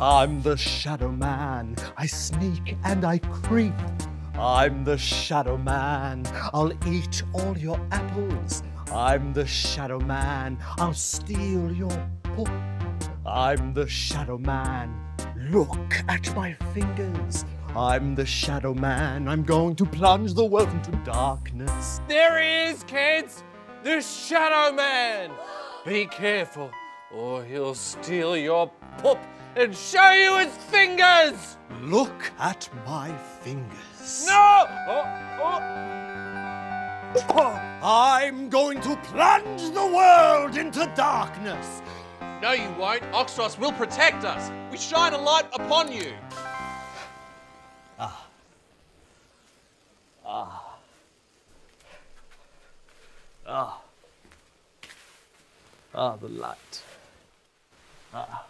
I'm the Shadow Man. I sneak and I creep. I'm the Shadow Man. I'll eat all your apples. I'm the Shadow Man. I'll steal your book. I'm the Shadow Man. Look at my fingers. I'm the Shadow Man. I'm going to plunge the world into darkness. There he is, kids! The Shadow Man! Be careful, or he'll steal your pup and show you his fingers! Look at my fingers. No! Oh, oh. I'm going to plunge the world into darkness. No, you won't. Oxros will protect us. We shine a light upon you. Ah. Ah. Ah. Ah, the light. 啊。